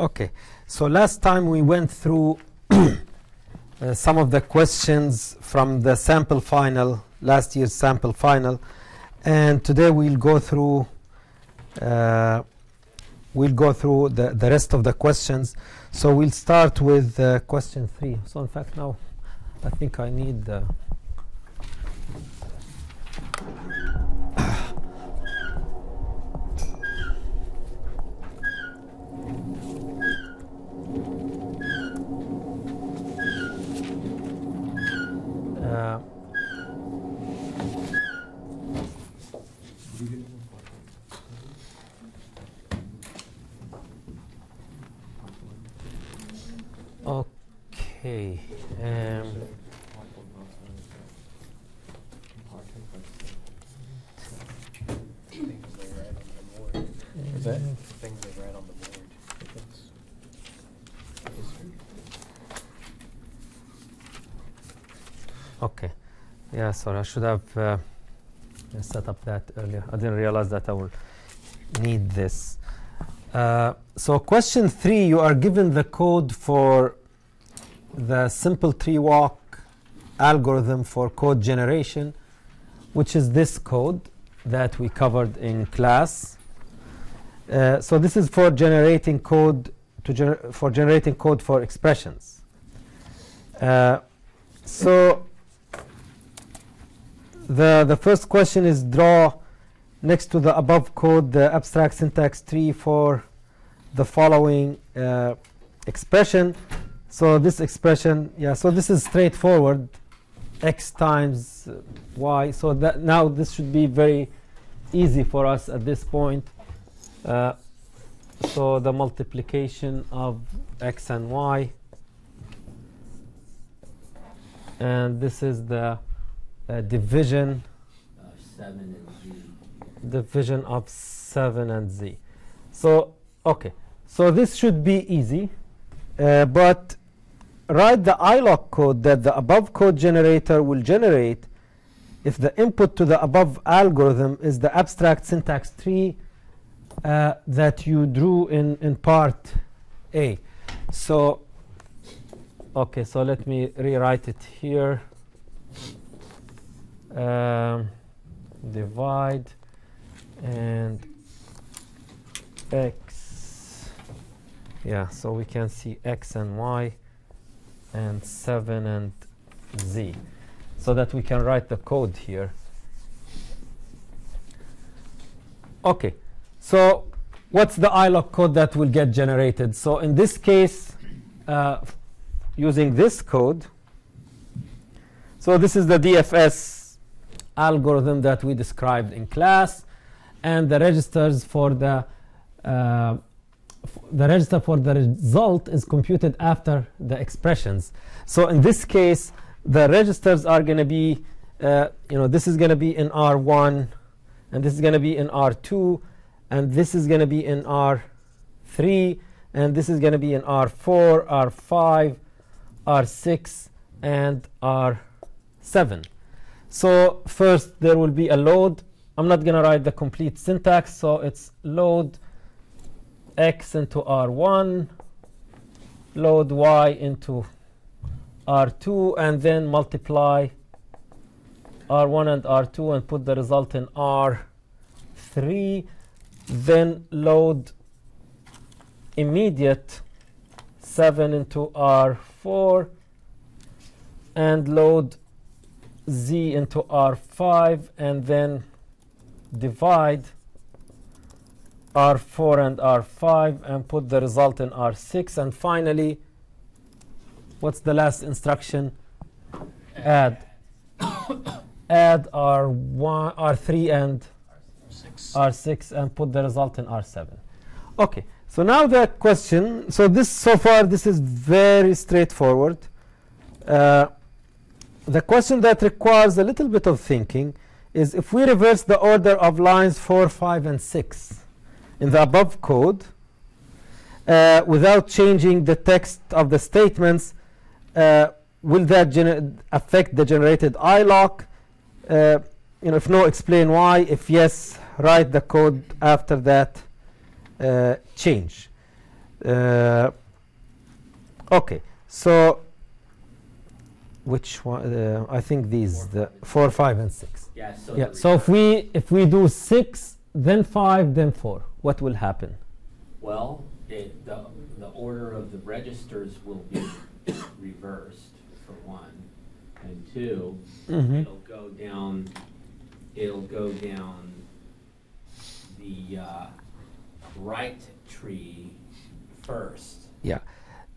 Okay, so last time we went through uh, some of the questions from the sample final, last year's sample final, and today we'll go through uh, we'll go through the, the rest of the questions. So we'll start with uh, question three. So in fact now I think I need uh, Okay. Um, Things they write on the board. Is that- Things they write on the board. It's- Okay. Yeah, sorry, I should have uh, set up that earlier. I didn't realize that I will need this. Uh, so question three, you are given the code for the simple tree walk algorithm for code generation, which is this code that we covered in class. Uh, so this is for generating code to gener- for generating code for expressions. Uh, so the the first question is draw next to the above code the abstract syntax tree for the following uh, expression. So this expression, yeah. So this is straightforward, x times y. So that now this should be very easy for us at this point. Uh, so the multiplication of x and y, and this is the uh, division Uh, seven and Z. division of 7 and z. So, okay. So this should be easy. Uh, but write the iloc code that the above code generator will generate if the input to the above algorithm is the abstract syntax tree uh, that you drew in, in part A. So, okay, so let me rewrite it here. Um, divide and x. Yeah so we can see x and y and 7 and z. So that we can write the code here. Okay so what's the iloc code that will get generated? So in this case uh, using this code so this is the dfs algorithm that we described in class and the registers for the uh, the register for the result is computed after the expressions. So in this case, the registers are going to be, uh, you know, this is going to be in R1, and this is going to be in R2, and this is going to be in R3, and this is going to be in R4, R5, R6, and R7. So first there will be a load. I'm not going to write the complete syntax, so it's load x into R1, load y into R2, and then multiply R1 and R2 and put the result in R3. Then load immediate 7 into R4 and load z into R5 and then divide R4 and R5 and put the result in R6 and finally what's the last instruction? Add. Add R1 R3 and R6 and put the result in R7 okay so now the question so this so far this is very straightforward. Uh, the question that requires a little bit of thinking is if we reverse the order of lines 4, 5, and 6 in the above code uh, without changing the text of the statements, uh, will that affect the generated iloc? Uh, you know, if no, explain why. If yes, write the code after that uh, change. Uh, okay, so which one? Uh, I think these the four, five, and six. Yeah, so. Yeah. So if we if we do six, then five, then four, what will happen? Well, it, the, the order of the registers will be reversed, for one. And two, Mhm. it'll go down, it'll go down the, uh, right tree first. Yeah.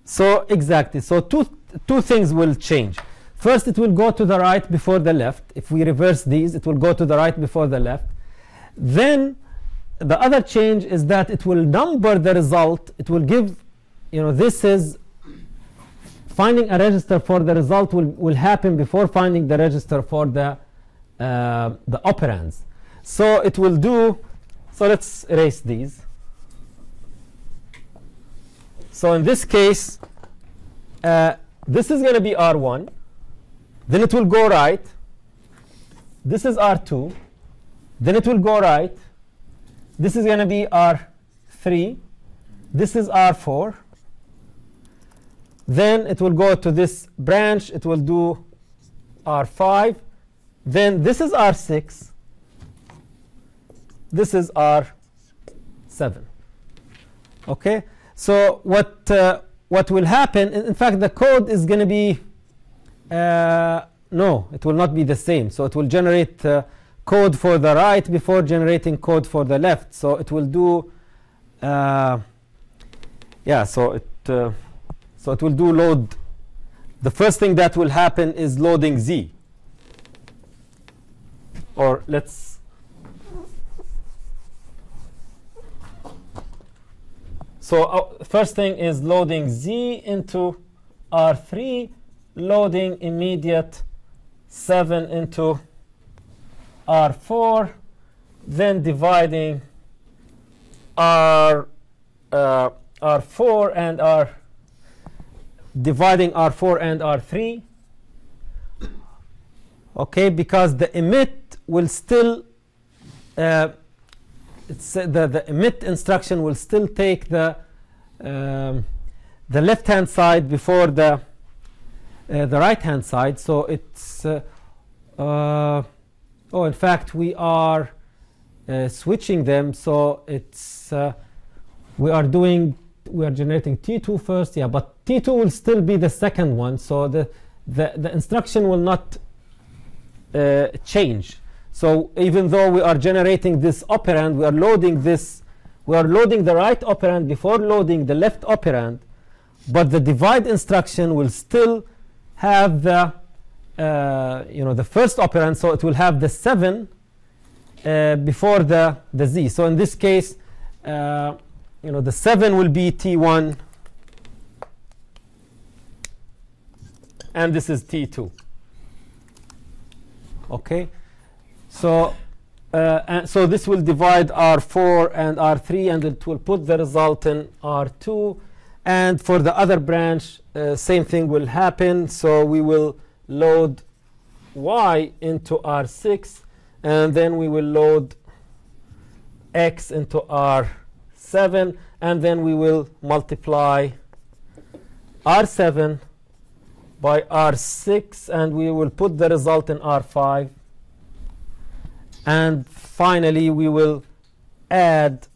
So exactly. So two two things will change. First, it will go to the right before the left. If we reverse these, it will go to the right before the left. Then the other change is that it will number the result. It will give, you know, this is finding a register for the result will, will happen before finding the register for the uh, the operands. So it will do. So let's erase these. So in this case, uh, this is going to be R1. Then it will go right. This is R2. Then it will go right. This is going to be R3. This is R4. Then it will go to this branch. It will do R5. Then this is R6. This is R7. Okay? So what uh, what will happen? In in fact, the code is going to be uh, no, it will not be the same. So it will generate uh, code for the right before generating code for the left. So it will do uh, yeah. So it uh, so it will do load. The first thing that will happen is loading z. Or let's So uh, first thing is loading z into R3, loading immediate 7 into R4, then dividing R, uh, R4 and R, dividing R4 and R3. Okay, because the emit will still uh, uh, the, the emit instruction will still take the um, the left hand side before the the right hand side so it's uh, uh, oh in fact we are uh, switching them so it's uh, we are doing we are generating t2 first yeah but t2 will still be the second one so the the, the instruction will not uh, change. So even though we are generating this operand, we are loading this, we are loading the right operand before loading the left operand, but the divide instruction will still have the, uh, you know, the first operand, so it will have the 7 uh, before the, the z. So in this case, uh, you know, the 7 will be t1, and this is t2. Okay? So, uh, and so this will divide R4 and R3, and it will put the result in R2. And for the other branch, uh, same thing will happen. So we will load Y into R6, and then we will load X into R7, and then we will multiply R7 by R6, and we will put the result in R5 and finally we will add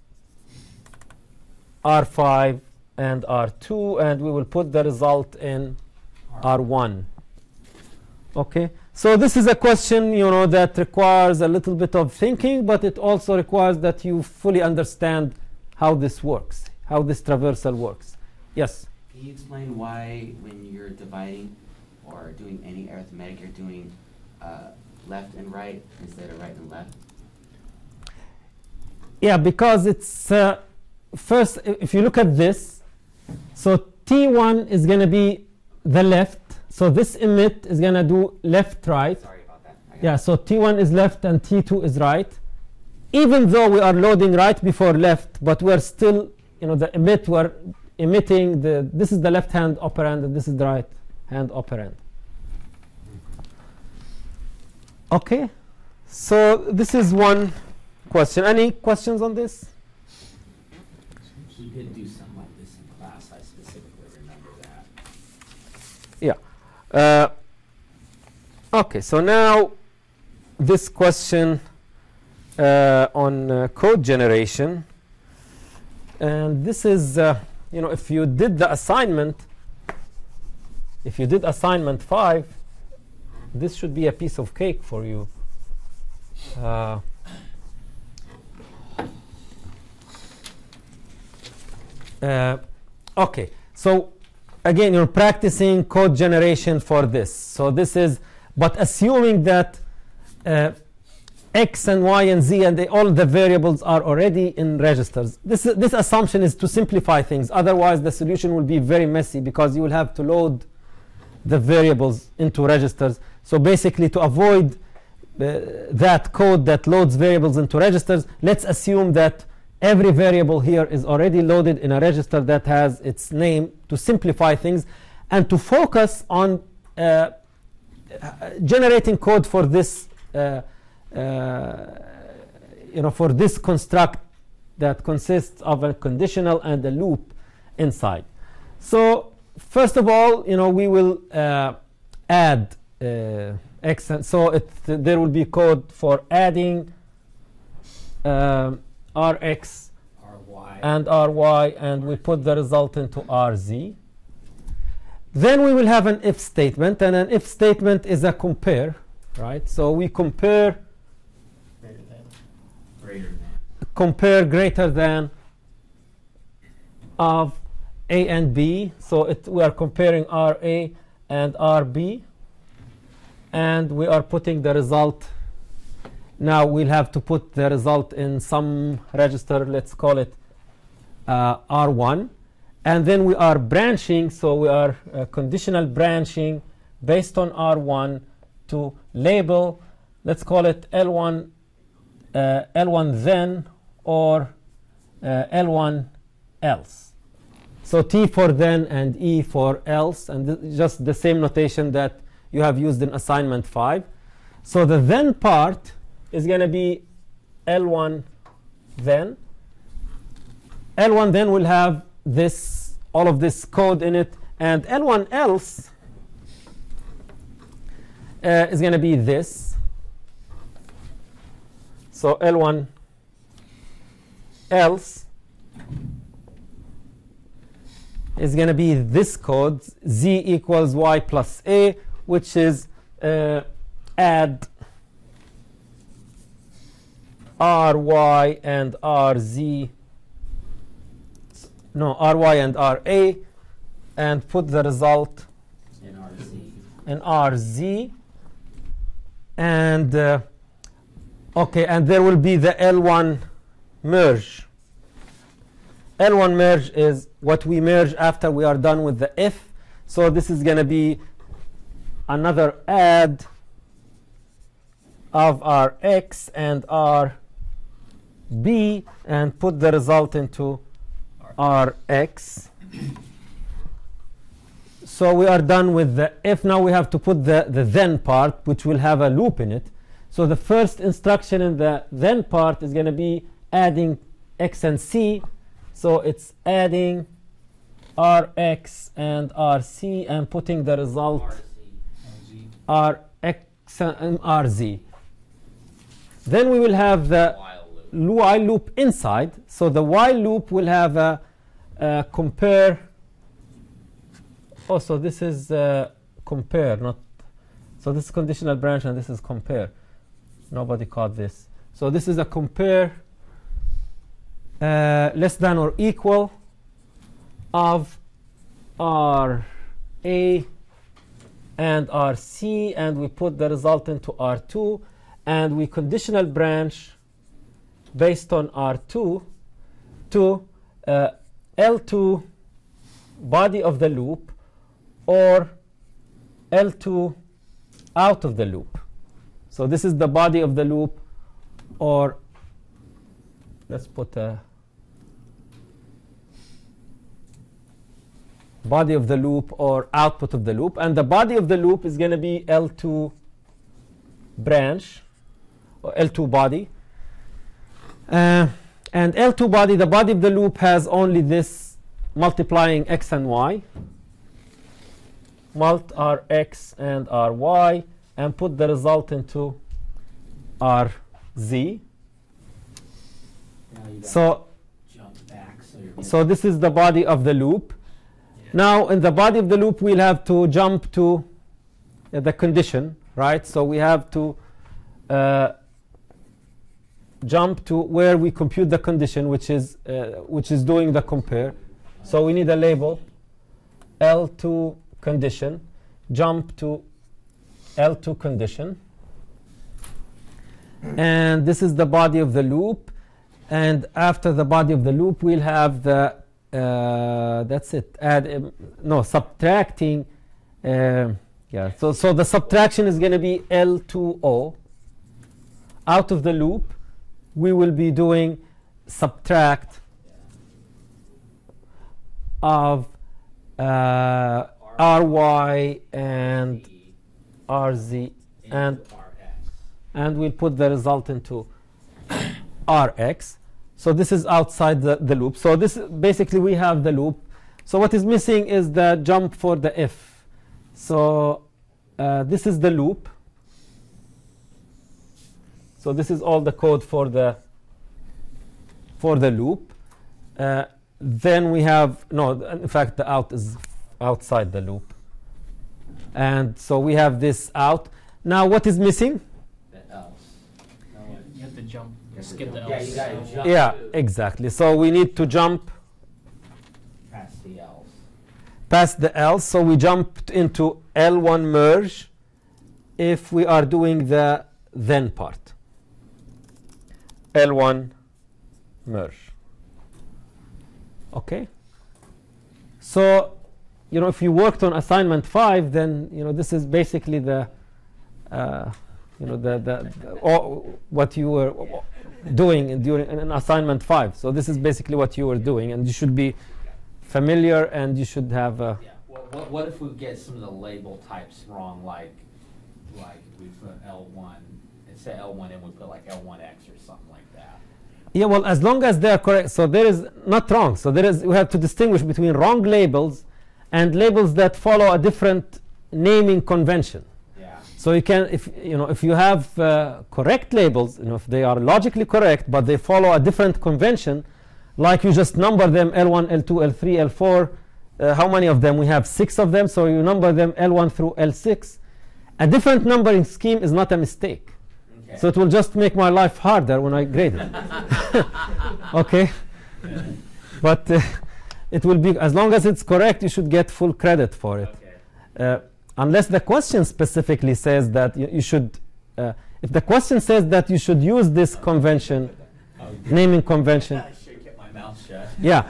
R5 and R2 and we will put the result in R1 okay? So this is a question you know that requires a little bit of thinking but it also requires that you fully understand how this works how this traversal works. Yes? Can you explain why, when you're dividing or doing any arithmetic, you're doing uh, left and right instead of right and left? Yeah, because it's uh, first, if you look at this, so T1 is going to be the left. So this emit is going to do left, right. Sorry about that. Yeah, so T1 is left and T2 is right. Even though we are loading right before left, but we're still, you know, the emit, we're emitting the, this is the left hand operand and this is the right hand operand. Okay, so this is one question. Any questions on this? We could do something like this in Yeah. Uh, okay, so now this question uh, on uh, code generation. And this is, uh, you know, if you did the assignment, if you did assignment 5, this should be a piece of cake for you. Uh, okay, so again, you're practicing code generation for this. So this is, but assuming that uh, x and y and z and all the variables are already in registers. This, this assumption is to simplify things. Otherwise, the solution will be very messy because you will have to load the variables into registers. So basically, to avoid uh, that code that loads variables into registers, let's assume that every variable here is already loaded in a register that has its name to simplify things and to focus on uh, generating code for this uh, uh, you know for this construct that consists of a conditional and a loop inside. So first of all you know we will uh, add uh, x and so it, there will be code for adding um, rx RY. and ry and we put the result into rz then we will have an if statement and an if statement is a compare right so we compare Greater than. Greater than. compare greater than of a and b so it, we are comparing ra and rb and we are putting the result now we'll have to put the result in some register let's call it uh, r1 and then we are branching so we are uh, conditional branching based on r1 to label let's call it l1 uh, L1 then or uh, L1 else. So T for then and E for else, and just the same notation that you have used in assignment 5. So the then part is going to be L1 then. L1 then will have this all of this code in it, and L1 else uh, is going to be this. So L1 else is going to be this code z equals y plus a, which is uh, add ry and rz, no ry and ra, and put the result NRZ. in rz, and uh, okay, and there will be the L1 merge. L1 merge is what we merge after we are done with the if. So this is going to be another add of our x and our b and put the result into rx. So we are done with the if. Now we have to put the, the then part, which will have a loop in it. So the first instruction in the then part is going to be adding x and c. So it's adding rx and rc and putting the result rx and rz. Then we will have the While loop. inside. So the while loop will have a, a compare. Oh, so this is uh, compare, not. So this is conditional branch and this is compare. Nobody caught this. So this is a compare uh, less than or equal of R A and RC, and we put the result into R2, and we conditional branch based on R2 to uh, L2 body of the loop or L2 out of the loop. So this is the body of the loop or let's put a body of the loop or output of the loop and the body of the loop is going to be L2 branch or L2 body uh, and L2 body the body of the loop has only this multiplying x and y mult rx and ry and put the result into rz. Now you gotta So, back so so this is the body of the loop. Yeah. Now, in the body of the loop, we'll have to jump to uh, the condition, right? So we have to uh, jump to where we compute the condition, which is uh, which is doing the compare. So we need a label L2 condition. Jump to L2 condition, and this is the body of the loop. And after the body of the loop, we'll have the uh, that's it. Add um, no subtracting. Uh, yeah. So so the subtraction is going to be L2O. Out of the loop, we will be doing subtract of uh, ry and rz and and we'll put the result into rx. So this is outside the, the loop. So this basically we have the loop. So what is missing is the jump for the if. So uh, this is the loop. So this is all the code for the for the loop. Uh, then we have no. In fact, the out is outside the loop. And so we have this out. Now what is missing? The else. No, You have to jump, You skip the jump. Yeah, else. you jump. Yeah, exactly. So we need to jump Past the else. past the else. So we jumped into L1 merge if we are doing the then part. L1 merge. Okay. So, you know, if you worked on assignment 5, then, you know, this is basically the, uh, you know, the, the, the what you were doing during an assignment 5. So, this is basically what you were doing, and you should be familiar and you should have. Uh, yeah. well, what, what if we get some of the label types wrong, like, like we put L1 say L1 and we put like L1X or something like that. Yeah, well, as long as they are correct, so there is not wrong. So there is we have to distinguish between wrong labels and labels that follow a different naming convention. Yeah. So you can, if you know, if you have uh, correct labels, you know, if they are logically correct but they follow a different convention, like you just number them L1, L2, L3, L4. Uh, how many of them? We have six of them, so you number them L1 through L6. A different numbering scheme is not a mistake. Okay. So it will just make my life harder when I grade it. okay? But uh, it will be, as long as it's correct, you should get full credit for it. Okay. Uh, unless the question specifically says that you, you should, uh, if the question says that you should use this convention, naming convention, I should keep my mouth shut. yeah.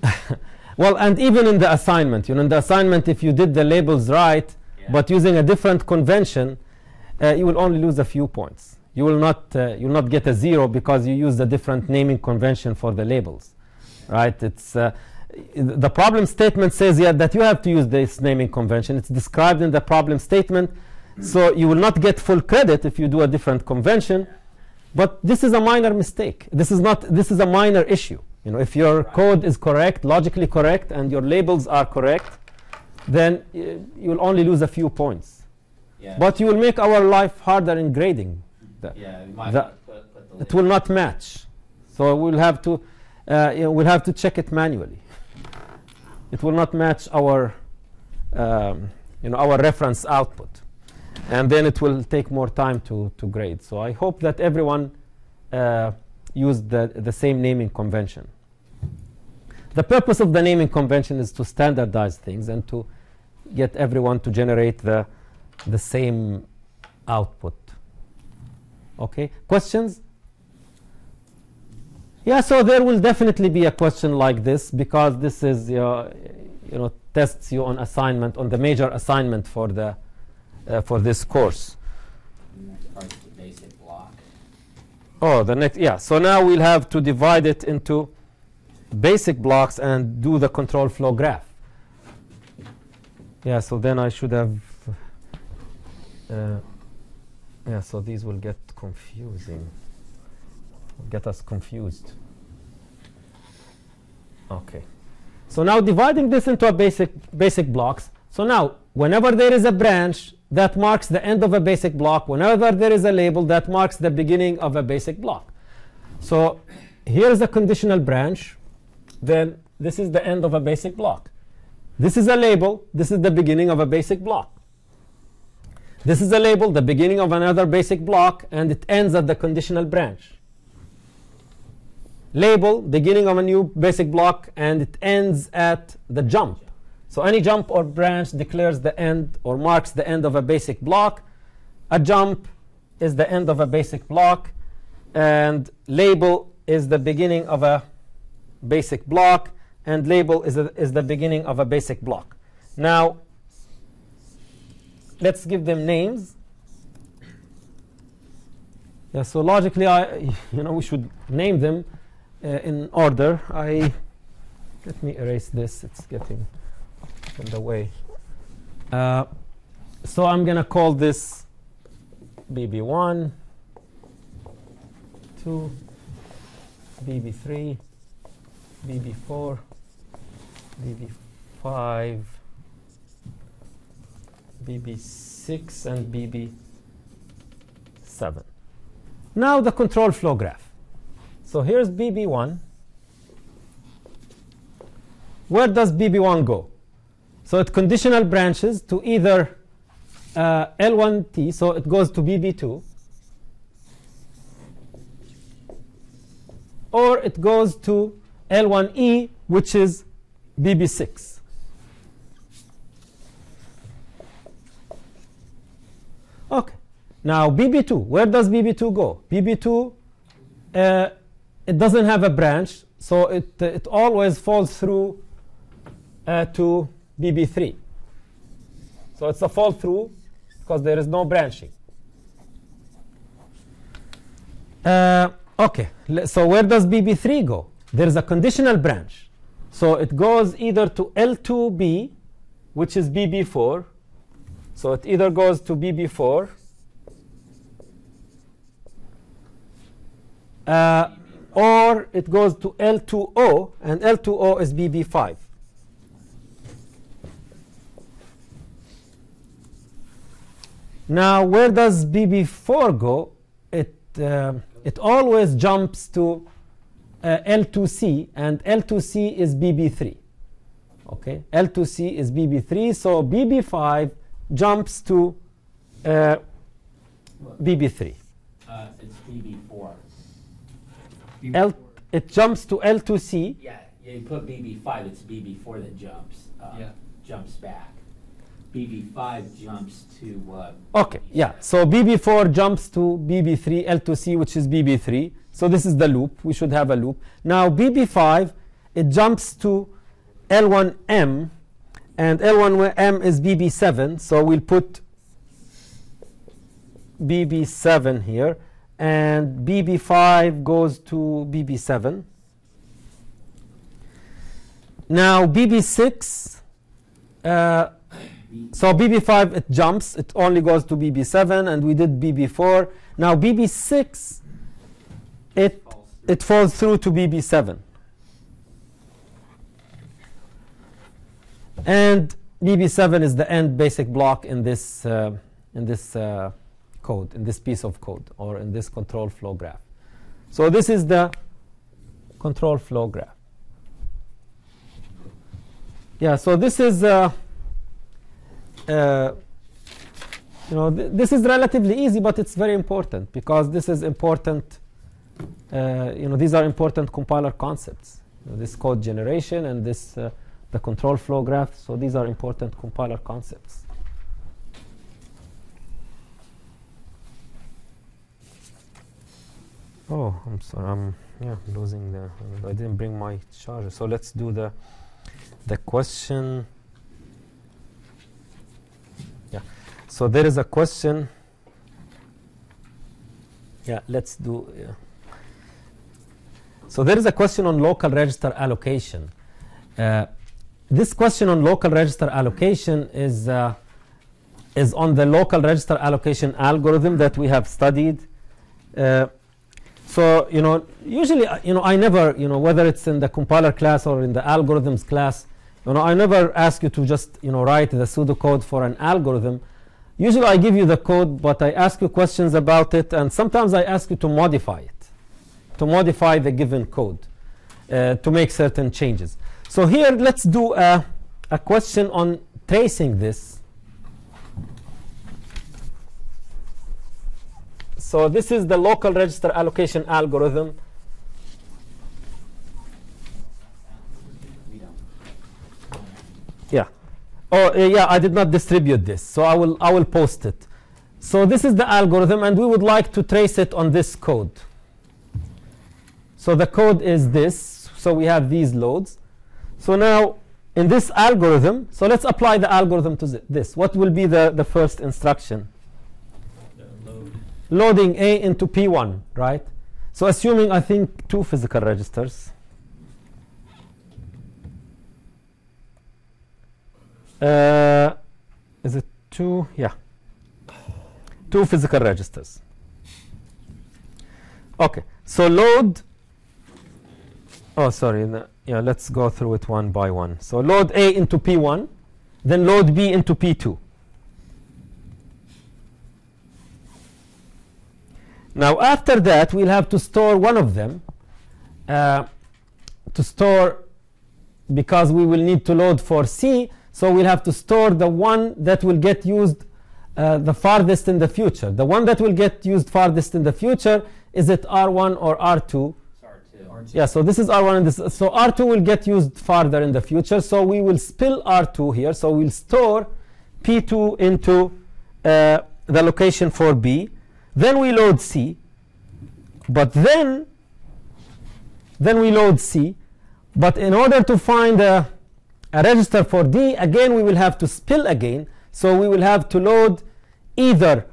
well, and even in the assignment, you know, in the assignment, if you did the labels right, Yeah. but using a different convention, uh, you will only lose a few points. You will not, uh, you will not get a zero because you used a different naming convention for the labels, right? It's uh, the problem statement says yeah, that you have to use this naming convention. It's described in the problem statement, so you will not get full credit if you do a different convention. But this is a minor mistake. This is not. This is a minor issue. You know, if your Right. code is correct, logically correct, and your labels are correct, then uh, you will only lose a few points. Yeah. But you will make our life harder in grading. The- Yeah, the- put, put. It will not match. So we'll have to, uh, you know, we'll have to check it manually. It will not match our, um, you know, our reference output, and then it will take more time to to grade. So I hope that everyone uh, used the the same naming convention. The purpose of the naming convention is to standardize things and to get everyone to generate the the same output. Okay, questions? Yeah, so there will definitely be a question like this because this is, uh, you know, tests you on assignment, on the major assignment for the uh, for this course. Oh, the next, yeah. So now we'll have to divide it into basic blocks and do the control flow graph. Yeah, so then I should have. Uh, yeah, so these will get confusing. Get us confused. Okay. So now dividing this into a basic basic blocks, So now, whenever there is a branch, that marks the end of a basic block. Whenever there is a label, that marks the beginning of a basic block. So here is a conditional branch. Then this is the end of a basic block. This is a label. This is the beginning of a basic block. This is a label, the beginning of another basic block, and it ends at the conditional branch. Label, beginning of a new basic block, and it ends at the jump. So any jump or branch declares the end or marks the end of a basic block. A jump is the end of a basic block, and label is the beginning of a basic block, and label is, a, is the beginning of a basic block. Now, let's give them names. Yeah, so logically, I, you know, we should name them uh, in order. I let me erase this. It's getting in the way. Uh, so I'm gonna call this BB1, 2, BB3, BB4, BB5, BB6, and BB7. Now the control flow graph. So here's BB1. Where does BB1 go? So it conditional branches to either uh, L1T, so it goes to BB2, or it goes to L1E, which is BB6. Okay. Now BB2, where does BB2 go? BB2, uh, it doesn't have a branch, so it, it always falls through uh, to BB3. So it's a fall through because there is no branching. Uh, okay, so where does BB3 go? There is a conditional branch. So it goes either to L2B, which is BB4. So it either goes to BB4 uh, or it goes to L2O, and L2O is BB5. Now, where does BB4 go? It, uh, it always jumps to uh, L2C, and L2C is BB3. Okay, L2C is BB3, so BB5 jumps to uh, BB3. Uh, it's BB four. L, it jumps to L2C. Yeah, yeah, you put BB five, it's BB four that jumps, uh, Yeah. jumps back. BB five jumps to, uh. Okay, yeah. So BB4 jumps to BB3, L2C, which is BB3. So this is the loop. We should have a loop. Now BB5, it jumps to L1M, and L1M is BB7. So we'll put BB7 here, and BB5 goes to BB7. Now BB6. Uh, so BB5 it jumps, it only goes to BB7, and we did BB4. Now BB6 it it falls through to BB7. And BB7 is the end basic block in this uh, in this uh, code, in this piece of code, or in this control flow graph. So this is the control flow graph. Yeah, so this is uh, uh, you know th- this is relatively easy, but it's very important because this is important. Uh, you know these are important compiler concepts. You know, this code generation and this uh, the control flow graph. So these are important compiler concepts. Oh, I'm sorry. I'm yeah losing the. I didn't bring my charger. So let's do the the question. Yeah. So there is a question. Yeah, let's do. Yeah. So there is a question on local register allocation. Uh, this question on local register allocation is uh, is on the local register allocation algorithm that we have studied. Uh, so you know, usually uh, you know I never you know whether it's in the compiler class or in the algorithms class, You know, I never ask you to just you know write the pseudocode for an algorithm. Usually, I give you the code, but I ask you questions about it, and sometimes I ask you to modify it, to modify the given code, uh, to make certain changes. So here, let's do a, a question on tracing this. So this is the local register allocation algorithm. Yeah. Oh, uh, yeah, I did not distribute this, so I will, I will post it. So this is the algorithm, and we would like to trace it on this code. So the code is this. So we have these loads. So now, in this algorithm, so let's apply the algorithm to this. What will be the, the first instruction? Load. Loading A into P1, right? So assuming, I think, two physical registers. Uh, is it two? Yeah. Two physical registers. Okay. So load. Oh, sorry. the- yeah, let's go through it one by one. So load A into P1, then load B into P2. Now, after that, we'll have to store one of them uh, to store because we will need to load for C. So we'll have to store the one that will get used uh, the farthest in the future. The one that will get used farthest in the future is it R1 or R2? Sorry, too. R2. Yeah, so this is R1 and this. So R2 will get used farther in the future. So we will spill R2 here. So we'll store P2 into uh, the location for B. Then we load C. But then, then we load C. But in order to find a, a register for D, again we will have to spill again. So we will have to load either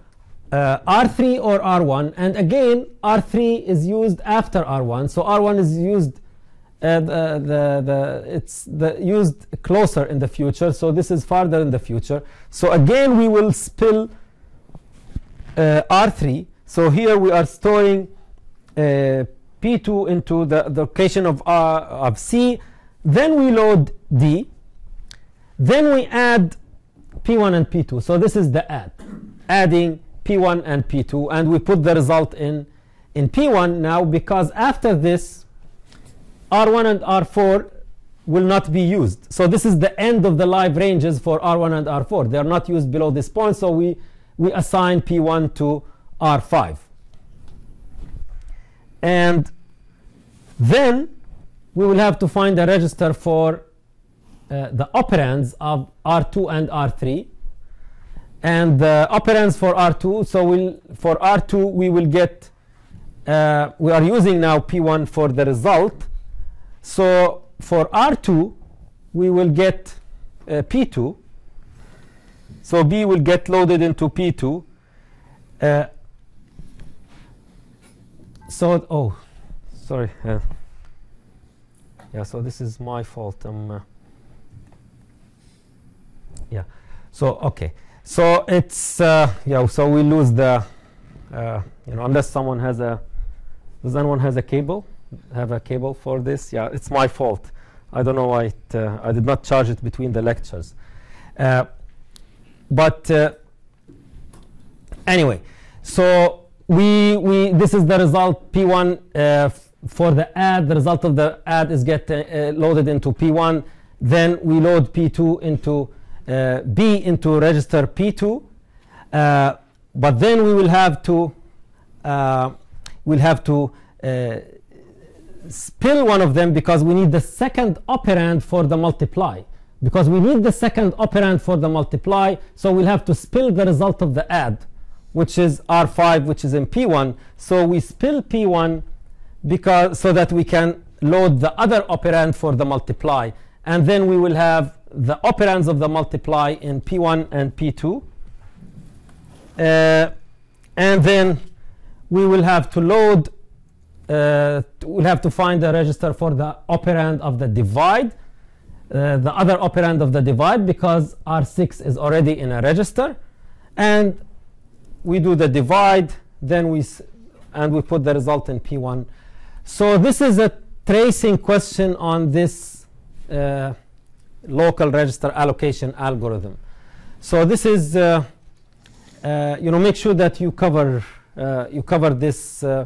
uh, R3 or R1. And again, R3 is used after R1. So R1 is used uh, the, the, the, it's the used closer in the future. So this is farther in the future. So again, we will spill uh, R3. So here we are storing uh, P2 into the, the location of, R, of C. Then we load D. Then we add P1 and P2. So this is the add, adding P1 and P2. And we put the result in, in P1 now because after this, R1 and R4 will not be used. So this is the end of the live ranges for R1 and R4. They are not used below this point. So we, we assign P1 to R5. And then we will have to find a register for uh, the operands of R2 and R3. And the operands for R2, so we'll, for R2 we will get, uh, we are using now P1 for the result. So for R2 we will get uh, P2. So B will get loaded into P2. Uh, so, oh, sorry. Uh, yeah, so this is my fault. Um, uh, yeah. So okay. So it's uh, yeah. So we lose the uh, you know unless someone has a does anyone has a cable have a cable for this? Yeah, it's my fault. I don't know why it, uh, I did not charge it between the lectures. Uh, but uh, anyway, so we we this is the result P1 uh, for the add. The result of the add is get loaded into P1. Then we load P2 into uh, B into register P2. Uh, but then we will have to uh, we'll have to uh, spill one of them because we need the second operand for the multiply. Because we need the second operand for the multiply, so we'll have to spill the result of the add, which is R5, which is in P1. So we spill P1 because so that we can load the other operand for the multiply. And then we will have the operands of the multiply in P1 and P2. Uh, and then we will have to load uh, we'll have to find the register for the operand of the divide, uh, the other operand of the divide because R6 is already in a register. And we do the divide, then we, and we put the result in P1. So this is a tracing question on this uh, local register allocation algorithm. So this is, uh, uh, you know, make sure that you cover uh, you cover this uh,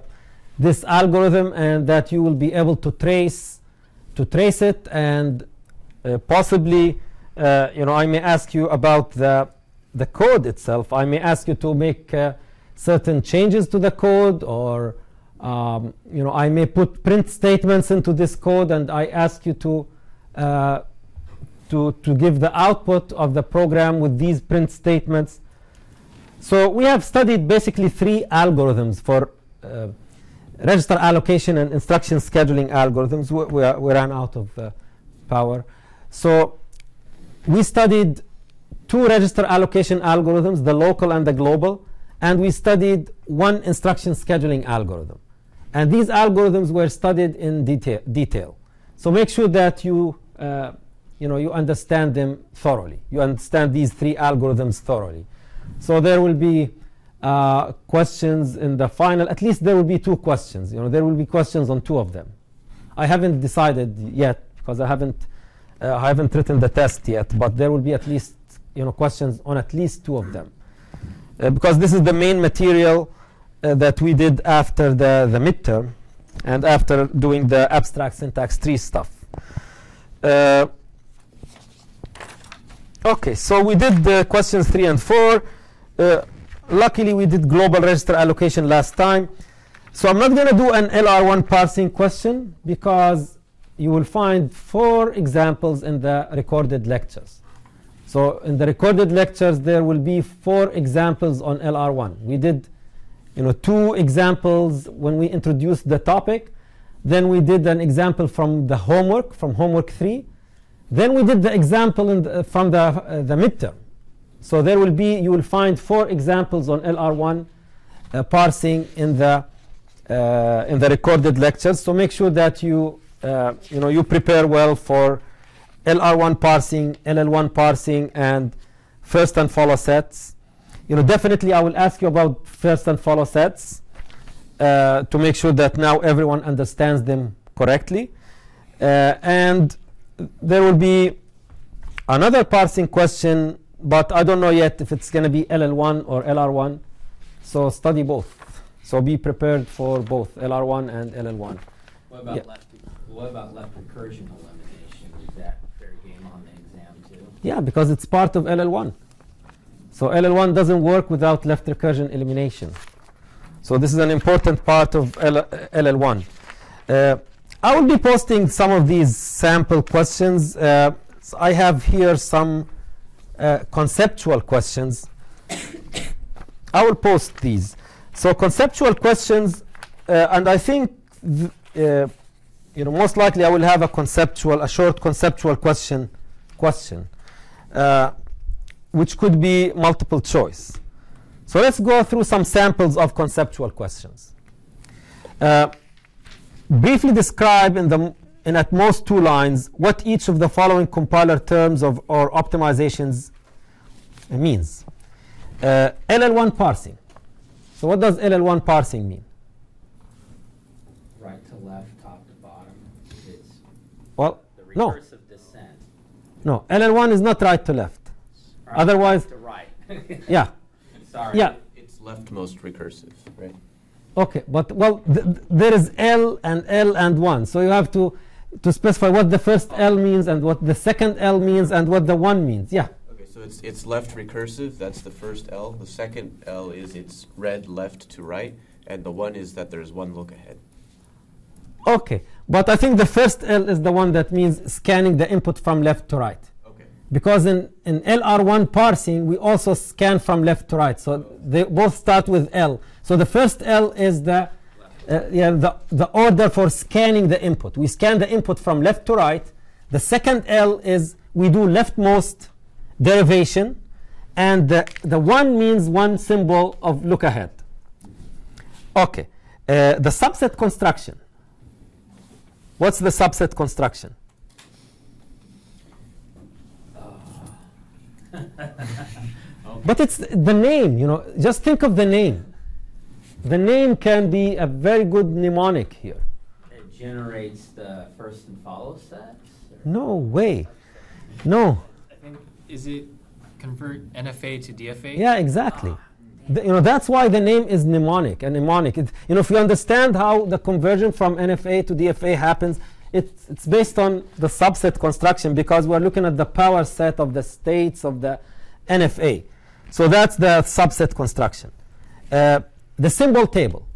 this algorithm and that you will be able to trace to trace it and uh, possibly, you know, I may ask you about the the code itself. I may ask you to make certain changes to the code or um, you know, I may put print statements into this code and I ask you to, uh, to, to give the output of the program with these print statements. So we have studied basically three algorithms for uh, register allocation and instruction scheduling algorithms. We, we, are, we ran out of uh, power. So we studied two register allocation algorithms, the local and the global, and we studied one instruction scheduling algorithm. And these algorithms were studied in detail. detail. So make sure that you, uh, you, know, you understand them thoroughly. You understand these three algorithms thoroughly. So there will be uh, questions in the final. At least there will be two questions. You know, there will be questions on two of them. I haven't decided yet because I haven't, uh, I haven't written the test yet. But there will be at least you know, questions on at least two of them. Uh, because this is the main material uh, that we did after the, the midterm and after doing the abstract syntax tree stuff. Okay, so we did the questions three and four. Uh, luckily, we did global register allocation last time. So I'm not going to do an LR1 parsing question because you will find four examples in the recorded lectures. So in the recorded lectures, there will be four examples on LR1. We did you know, two examples when we introduced the topic. Then we did an example from the homework, from homework 3. Then we did the example the, from the, uh, the midterm. So there will be, you will find four examples on LR1 uh, parsing in the, uh, in the recorded lectures. So make sure that you, uh, you, know, you prepare well for LR1 parsing, LL1 parsing, and first and follow sets you know, definitely I will ask you about first and follow sets uh, to make sure that now everyone understands them correctly. Uh, and there will be another parsing question, but I don't know yet if it's going to be LL1 or LR1. So study both. So be prepared for both LR1 and LL1. What about Yeah. left, what about left recursion elimination? Is that fair game on the exam too? Yeah, because it's part of LL1. So LL1 doesn't work without left recursion elimination. So this is an important part of L LL1. Uh, I will be posting some of these sample questions. Uh, so I have here some uh, conceptual questions. I will post these. So conceptual questions, uh, and I think th- uh, you know most likely I will have a conceptual, a short conceptual question question. Uh, which could be multiple choice. So let's go through some samples of conceptual questions. Uh, briefly describe in, the, in at most two lines what each of the following compiler terms of or optimizations means. Uh, LL1 parsing. So what does LL1 parsing mean? Right to left, top to bottom. It's Well, the no, recursive descent. no. LL1 is not right to left. Right Otherwise- To right. Yeah, Sorry. yeah. It's leftmost recursive, right? Okay, but well, th th there is L and L and 1. So you have to, to specify what the first L means and what the second L means and what the 1 means. Yeah. Okay, so it's it's left recursive. That's the first L. The second L is it's read left to right, and the one is that there's one look ahead. Okay, but I think the first L is the one that means scanning the input from left to right. Okay. Because in, in LR1 parsing, we also scan from left to right. So they both start with L. So the first L is the, uh, yeah, the, the order for scanning the input. We scan the input from left to right. The second L is we do leftmost derivation. And the, the one means one symbol of look ahead. Okay. Uh, the subset construction. What's the subset construction? But it's the name, you know, just think of the name. The name can be a very good mnemonic here. It generates the first and follow sets? or- No way. No. I think is it convert NFA to DFA? Yeah, exactly. The- you know that's why the name is mnemonic and mnemonic. It, you know, if you understand how the conversion from NFA to DFA happens, it's it's based on the subset construction because we're looking at the power set of the states of the NFA. So that's the subset construction. Uh, the symbol table.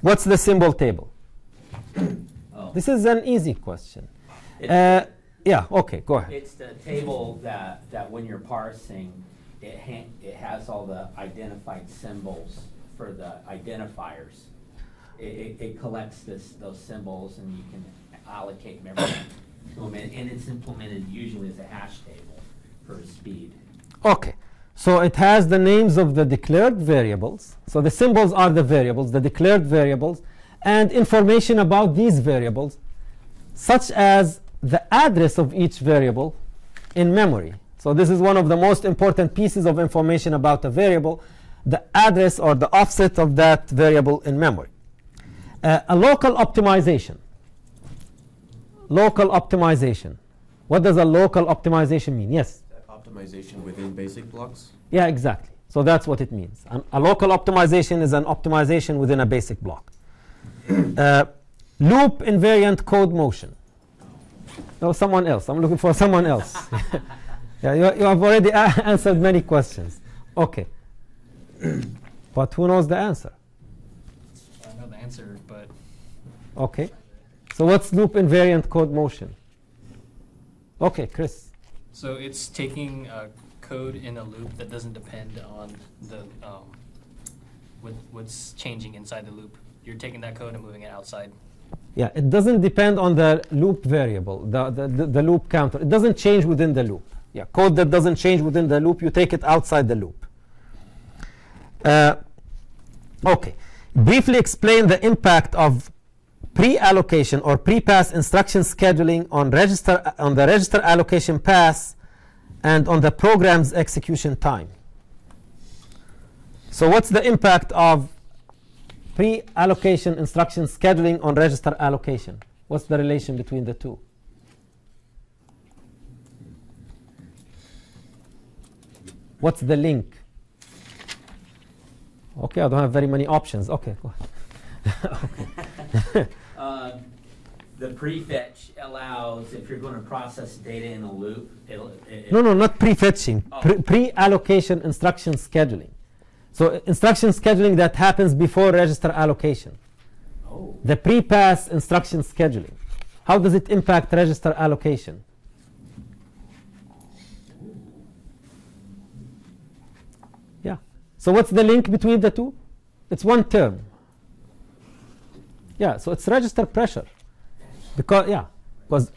What's the symbol table? Oh. This is an easy question. Uh, yeah. Okay. Go ahead. It's the table that, that when you're parsing, it ha- it has all the identified symbols for the identifiers. It, it, it collects this, those symbols and you can allocate memory to them, and, and it's implemented usually as a hash table for speed. Okay. So it has the names of the declared variables. So the symbols are the variables, the declared variables, and information about these variables, such as the address of each variable in memory. So this is one of the most important pieces of information about a variable, the address or the offset of that variable in memory. Uh, a local optimization. Local optimization. What does a local optimization mean? Yes. That optimization within basic blocks? Yeah, exactly. So that's what it means. An- a local optimization is an optimization within a basic block. Uh, loop invariant code motion. No, someone else. I'm looking for someone else. yeah, you, you have already a- answered many questions. Okay. but who knows the answer? I know the answer, but Okay. So what's loop invariant code motion? Okay, Chris. So it's taking uh, code in a loop that doesn't depend on the um, what, what's changing inside the loop. You're taking that code and moving it outside. Yeah, it doesn't depend on the loop variable, the, the, the, the loop counter. It doesn't change within the loop. Yeah, code that doesn't change within the loop, you take it outside the loop. Uh, okay, briefly explain the impact of pre-allocation or pre-pass instruction scheduling on register on the register allocation pass and on the program's execution time. So what's the impact of pre-allocation instruction scheduling on register allocation. What's the relation between the two? What's the link? Okay, I don't have very many options. Okay, go ahead. Uh, The prefetch allows, if you're going to process data in a loop, it'll. it- No, no, not prefetching. Oh. Pre- pre-allocation instruction scheduling. So instruction scheduling that happens before register allocation. Oh. The pre-pass instruction scheduling. How does it impact register allocation? Yeah. So what's the link between the two? It's one term. Yeah, so it's register pressure. Because yeah, because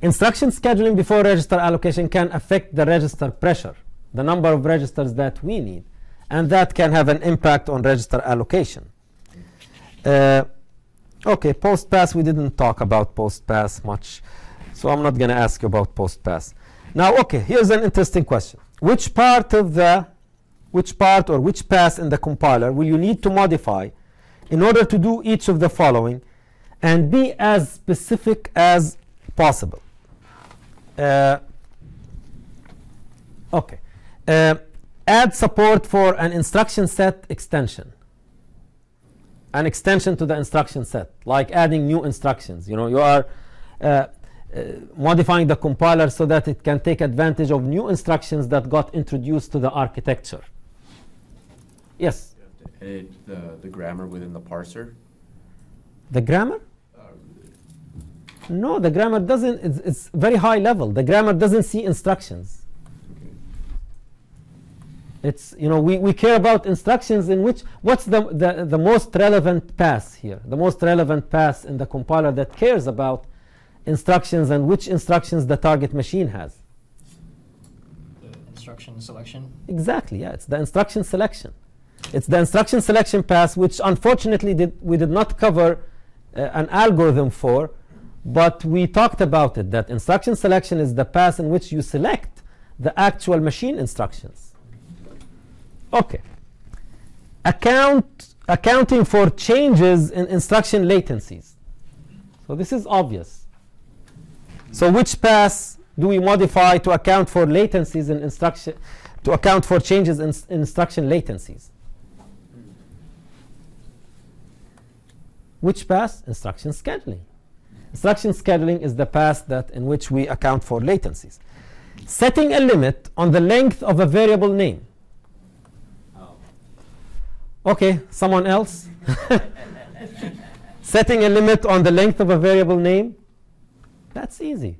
instruction scheduling before register allocation can affect the register pressure, the number of registers that we need, and that can have an impact on register allocation. Uh, okay, post pass, we didn't talk about post pass much, so I'm not going to ask you about post pass. Now, okay, here's an interesting question. Which part of the, which part or which pass in the compiler will you need to modify in order to do each of the following and be as specific as possible? Uh, okay. Uh, add support for an instruction set extension an extension to the instruction set, like adding new instructions. You know, you are uh, uh, modifying the compiler so that it can take advantage of new instructions that got introduced to the architecture. Yes, You have the, the grammar within the parser. the grammar? Uh, No, the grammar doesn't. It's, it's very high level. The grammar doesn't see instructions. okay. It's you know we, we care about instructions in which what's the, the the most relevant pass here the most relevant pass in the compiler that cares about instructions and which instructions the target machine has The instruction selection. exactly yeah it's the instruction selection it's the instruction selection pass which unfortunately did, we did not cover uh, an algorithm for but we talked about it that instruction selection is the pass in which you select the actual machine instructions Okay. Account accounting for changes in instruction latencies. So this is obvious. So which pass do we modify to account for latencies in instruction, to account for changes in, in instruction latencies? Which pass? Instruction scheduling. Instruction scheduling is the pass that in which we account for latencies. Setting a limit on the length of a variable name. Oh. Okay, someone else? Setting a limit on the length of a variable name. That's easy.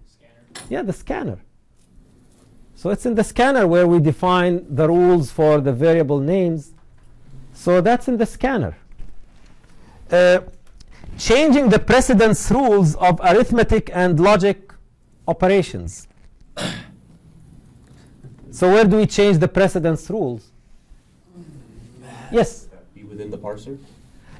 Yeah, the scanner. So it's in the scanner where we define the rules for the variable names. So that's in the scanner. Uh, changing the precedence rules of arithmetic and logic operations. so where do we change the precedence rules? Yes. Be within the parser?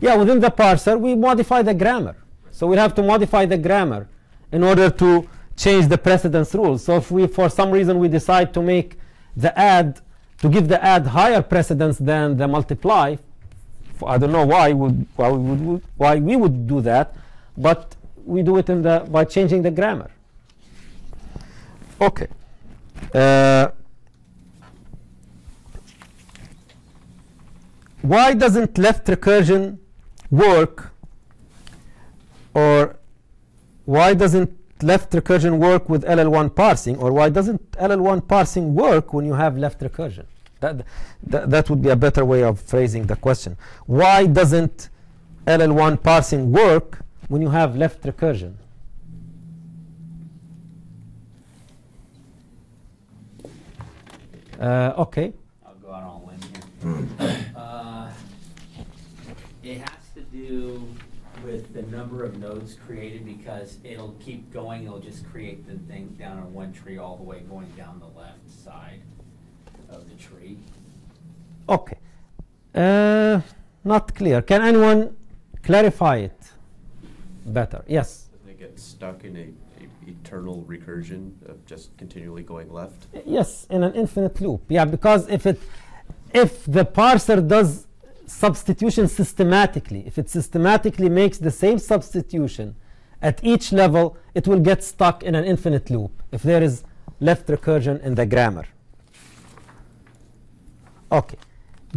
Yeah, within the parser, we modify the grammar. So we'll have to modify the grammar in order to change the precedence rules. So if we, for some reason, we decide to make the add, to give the add higher precedence than the multiply, I don't know why, would, why, we would, why we would do that, but we do it in the, by changing the grammar. Okay. Uh, why doesn't left recursion work or why doesn't left recursion work with LL1 parsing or why doesn't LL1 parsing work when you have left recursion that, that, that would be a better way of phrasing the question. Why doesn't LL1 parsing work when you have left recursion? Uh, okay. I'll go out on a limb here. Uh, It has to do with the number of nodes created because it'll keep going, it'll just create the thing down on one tree all the way going down the left side of the tree. Okay. Uh, not clear. Can anyone clarify it better? Yes. They get stuck in a, a eternal recursion of just continually going left. Yes, in an infinite loop. Yeah, because if it if the parser does substitution systematically, if it systematically makes the same substitution at each level, it will get stuck in an infinite loop if there is left recursion in the grammar. Okay.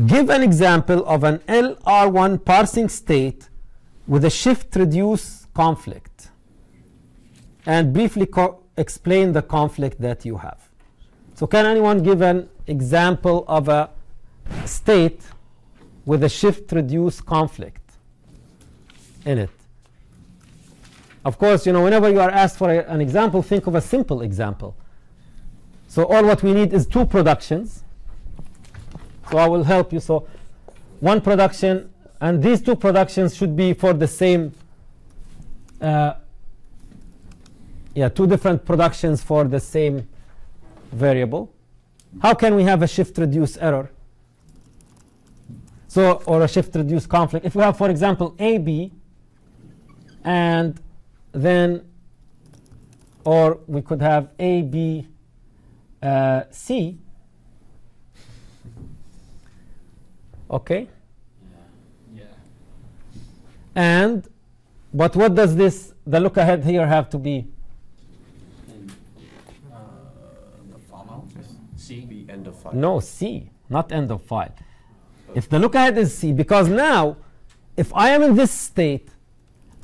Give an example of an LR1 parsing state with a shift reduce conflict and briefly explain the conflict that you have. So can anyone give an example of a state with a shift reduce conflict in it? Of course, you know, whenever you are asked for a- an example, think of a simple example. So all what we need is two productions. So I will help you. So one production, and these two productions should be for the same uh, yeah, two different productions for the same variable. How can we have a shift reduce error? So, or a shift reduce conflict. If we have, for example, AB, and then, or we could have AB, uh, C. Okay, Yeah. and, but what does this, the look ahead here have to be? Uh, the follow. C. The end of file. No, C, not end of file. If the look ahead is C, because now, if I am in this state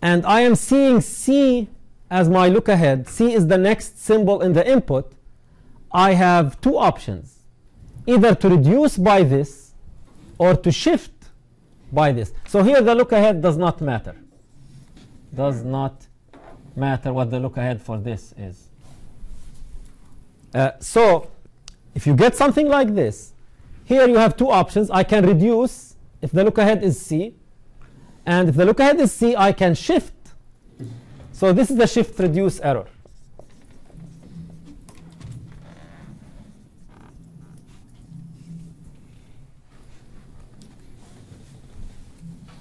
and I am seeing C as my look ahead, C is the next symbol in the input, I have two options either to reduce by this or to shift by this. So here the look ahead does not matter. Does not matter what the look ahead for this is. Uh, so if you get something like this, here you have two options. I can reduce if the look ahead is C, and if the look ahead is C, I can shift. So this is the shift reduce error.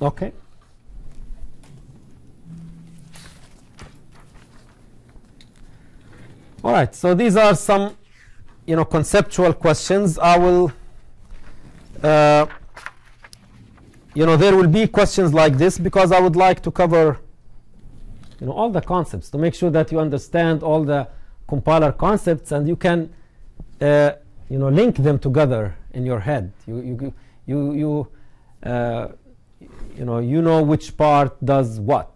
Okay. All right. So these are some, you know, conceptual questions. I will, uh, you know, there will be questions like this because I would like to cover you know, all the concepts to make sure that you understand all the compiler concepts and you can, uh, you know, link them together in your head. You, you, you, you, uh, you know, you know which part does what.